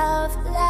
of line.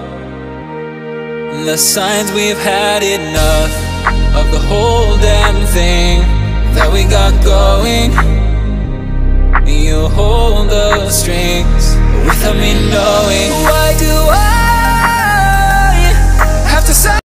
the signs we've had enough of the whole damn thing that we got going. You hold the strings without me knowing. Why